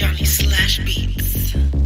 Johnny Slash Beats.